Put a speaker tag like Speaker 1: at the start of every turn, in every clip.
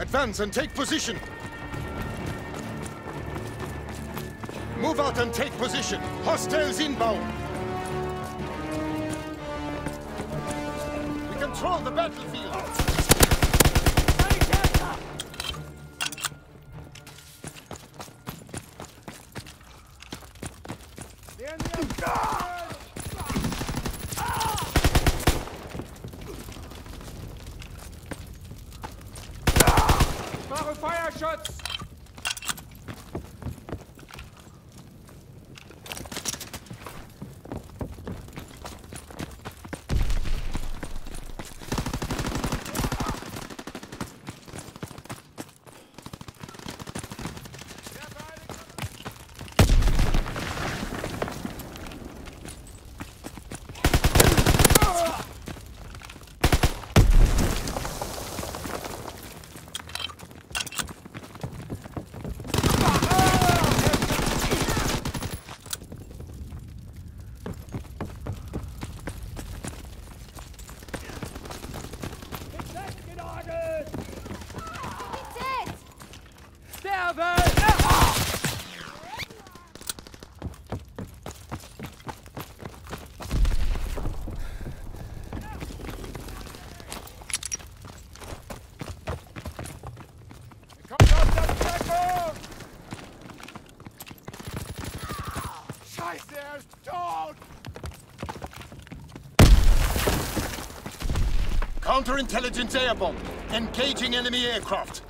Speaker 1: Advance and take position. Move out and take position. Hostiles inbound. We control the battlefield.
Speaker 2: brauche Feuerschutz! Er!
Speaker 1: Counterintelligence airborne. Engaging enemy aircraft.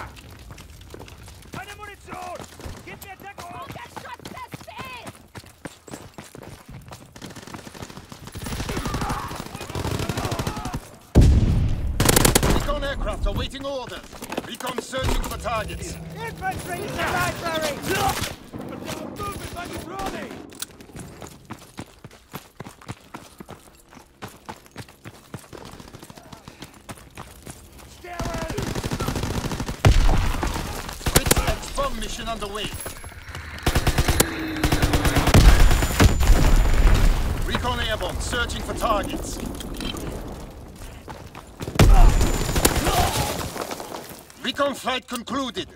Speaker 2: Alles leer! Keine Munition! Gib mir Deckung!
Speaker 3: Unterschutz das Feld!
Speaker 1: Recon aircraft awaiting orders. Recon searching for targets.
Speaker 2: Infantry in the library! Movement by the
Speaker 1: mission underway. Recon airborne searching for targets. Recon flight concluded.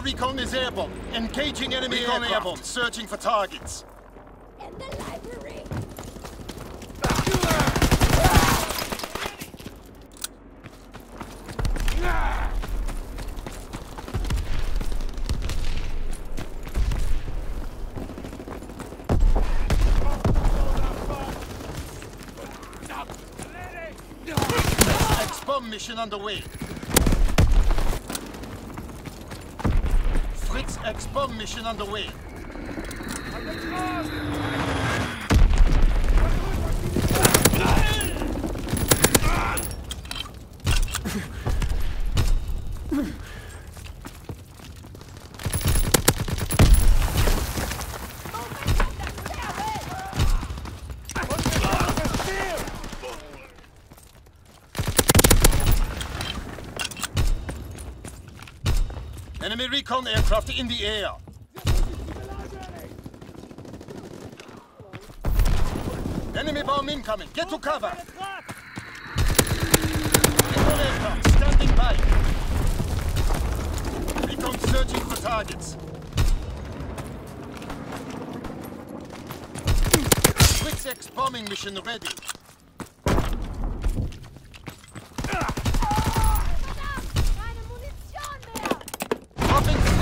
Speaker 1: Counter recon is airborne. Engaging enemy recon airborne searching for targets.
Speaker 3: In the library!
Speaker 1: X-bomb mission underway. Fritz X-bomb mission underway. Enemy recon aircraft in the air. Enemy bomb incoming. Get to cover. Recon aircraft standing by. Recon searching for targets. Quick bombing mission ready.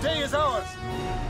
Speaker 1: Day is ours.